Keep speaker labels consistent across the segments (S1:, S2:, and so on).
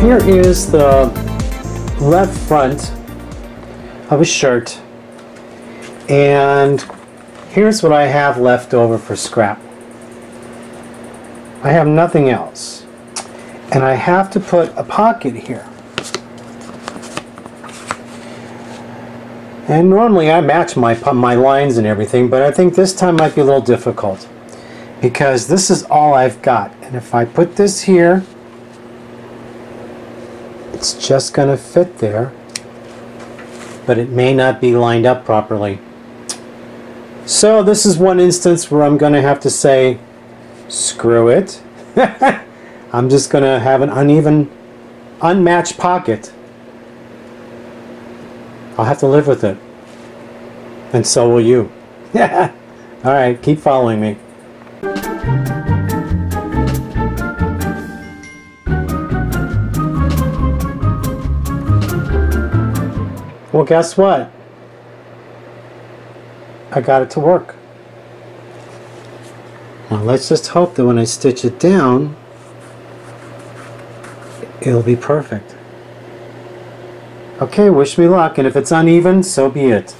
S1: Here is the left front of a shirt. And here's what I have left over for scrap. I have nothing else. And I have to put a pocket here. And normally I match my, my lines and everything, but I think this time might be a little difficult. Because this is all I've got. And if I put this here, it's just going to fit there. But it may not be lined up properly. So this is one instance where I'm going to have to say, screw it. I'm just going to have an uneven, unmatched pocket. I'll have to live with it. And so will you. All right, keep following me. Well, guess what? I got it to work. Now let's just hope that when I stitch it down, it'll be perfect. Okay, wish me luck, and if it's uneven, so be it.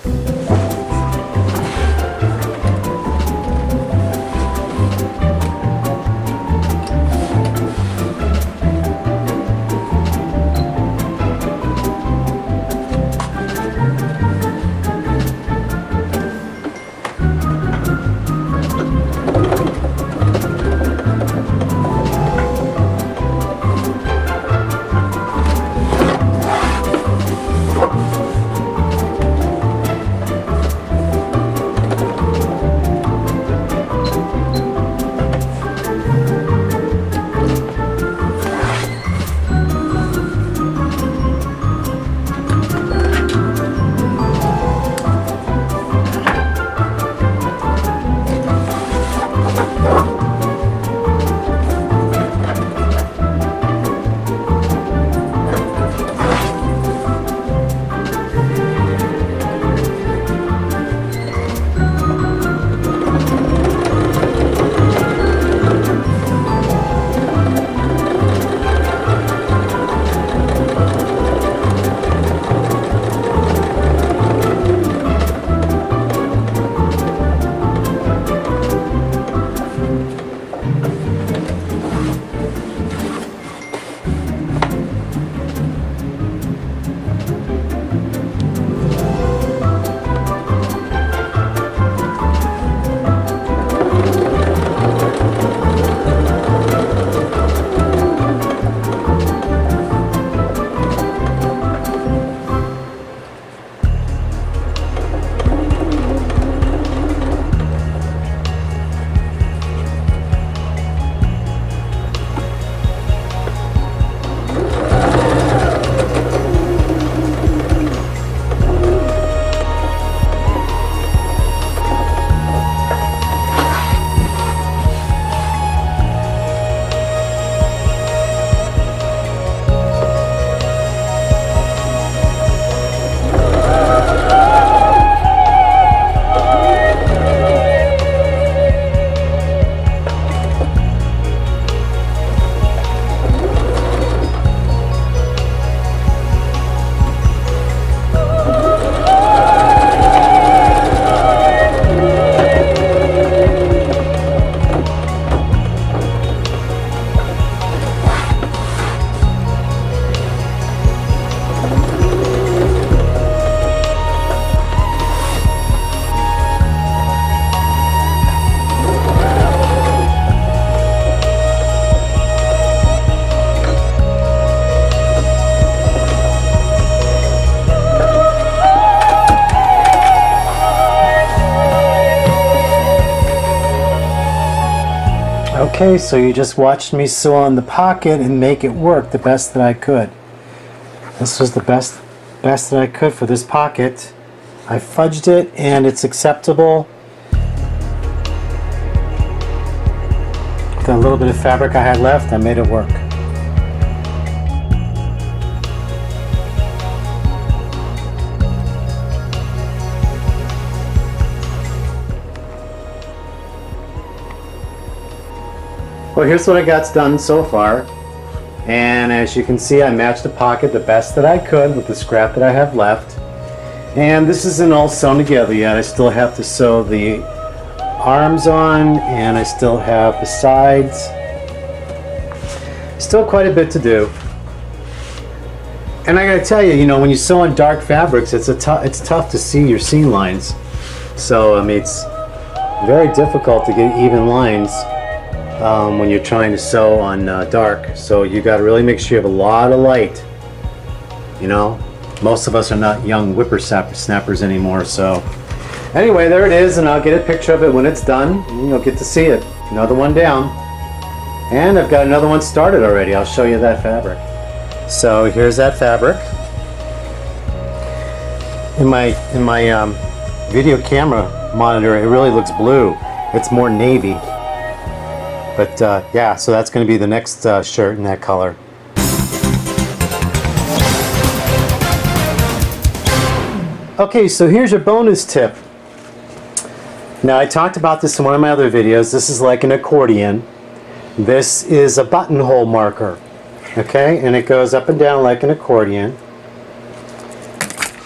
S1: Okay, so you just watched me sew on the pocket and make it work the best that I could. This was the best best that I could for this pocket. I fudged it and it's acceptable. With a little bit of fabric I had left, I made it work. Well, here's what I got done so far. And as you can see, I matched the pocket the best that I could with the scrap that I have left. And this isn't all sewn together yet. I still have to sew the arms on and I still have the sides. Still quite a bit to do. And I gotta tell you, you know, when you sew on dark fabrics, it's a tough it's tough to see your seam lines. So I mean, it's very difficult to get even lines um, when you're trying to sew on uh, dark. So you got to really make sure you have a lot of light. You know, most of us are not young whippersnappers anymore. So anyway, there it is, and I'll get a picture of it when it's done. You'll get to see it. Another one down, and I've got another one started already. I'll show you that fabric. So here's that fabric. In my in my um, video camera monitor, it really looks blue. It's more navy. But uh, yeah, so that's going to be the next uh, shirt in that color. Okay, so here's your bonus tip. Now I talked about this in one of my other videos. This is like an accordion. This is a buttonhole marker. Okay, and it goes up and down like an accordion.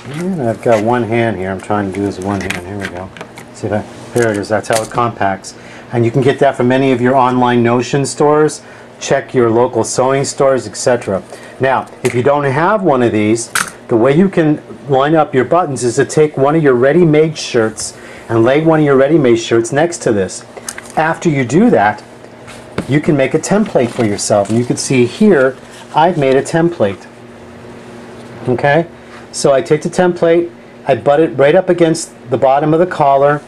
S1: And I've got one hand here. I'm trying to do this one hand. Here we go. See I, there it is. That's how it compacts. And you can get that from any of your online Notion stores. Check your local sewing stores, etc. Now, if you don't have one of these, the way you can line up your buttons is to take one of your ready-made shirts and lay one of your ready-made shirts next to this. After you do that, you can make a template for yourself. And you can see here, I've made a template. Okay? So I take the template, I butt it right up against the bottom of the collar,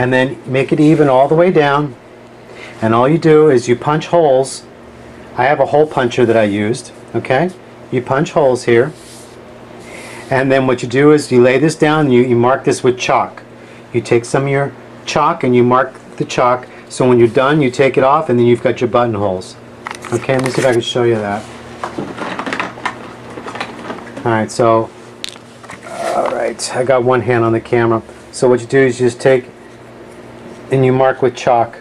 S1: and then make it even all the way down. And all you do is you punch holes. I have a hole puncher that I used. Okay? You punch holes here. And then what you do is you lay this down and you, you mark this with chalk. You take some of your chalk and you mark the chalk so when you're done, you take it off and then you've got your buttonholes. Okay, let me see if I can show you that. Alright, so, alright, I got one hand on the camera. So what you do is you just take and you mark with chalk.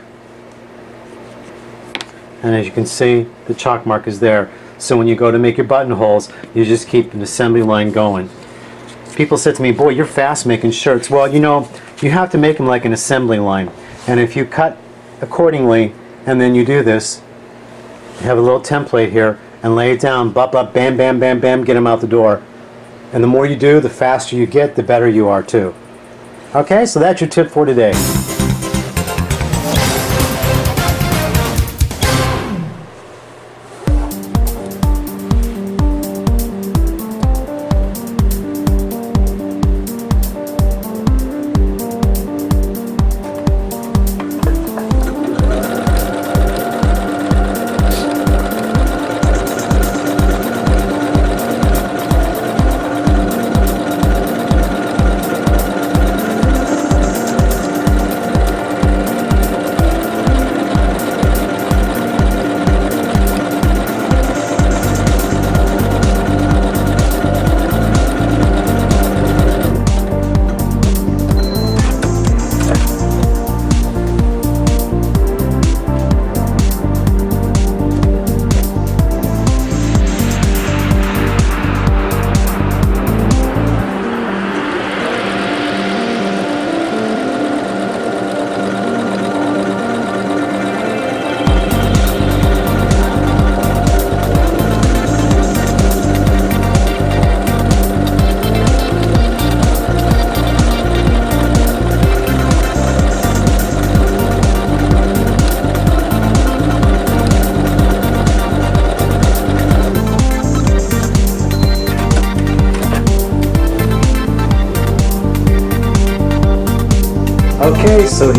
S1: And as you can see, the chalk mark is there. So when you go to make your buttonholes, you just keep an assembly line going. People said to me, boy, you're fast making shirts. Well, you know, you have to make them like an assembly line. And if you cut accordingly, and then you do this. You have a little template here, and lay it down, bop, bop, bam, bam, bam, bam, get them out the door. And the more you do, the faster you get, the better you are too. Okay, so that's your tip for today.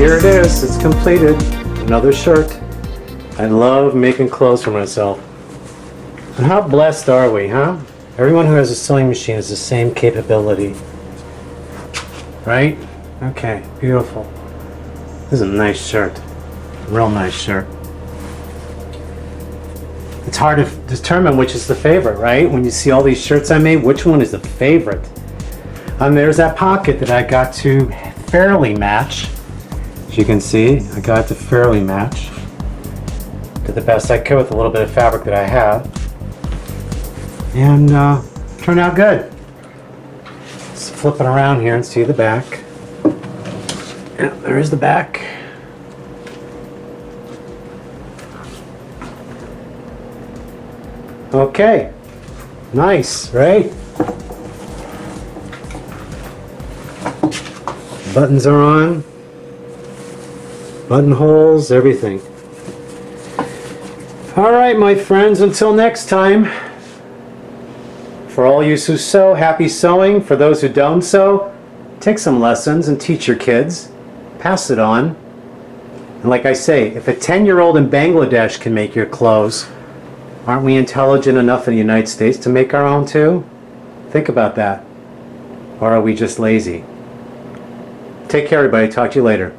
S1: Here it is. It's completed. Another shirt. I love making clothes for myself. And how blessed are we, huh? Everyone who has a sewing machine has the same capability. Right? Okay, beautiful. This is a nice shirt. Real nice shirt. It's hard to determine which is the favorite, right? When you see all these shirts I made, which one is the favorite? And there's that pocket that I got to fairly match. You can see, I got it to fairly match. Did the best I could with a little bit of fabric that I have. And uh, turned out good. Let's flip it around here and see the back. Yeah, there is the back. Okay. Nice, right? Buttons are on. Buttonholes, everything. All right, my friends, until next time. For all you who sew, happy sewing. For those who don't sew, take some lessons and teach your kids. Pass it on. And like I say, if a 10-year-old in Bangladesh can make your clothes, aren't we intelligent enough in the United States to make our own too? Think about that. Or are we just lazy? Take care, everybody. Talk to you later.